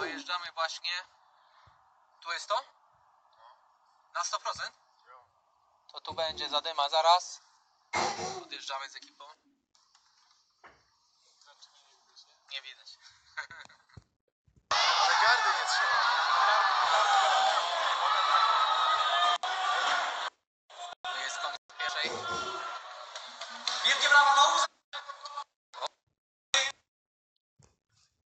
Podjeżdżamy właśnie. Tu jest to? Na 100%? To tu będzie zadyma zaraz. Podjeżdżamy z ekipą. Nie widać. Ale gardy nie trzyma. To jest koniec pierwszej. Wielkie brawa na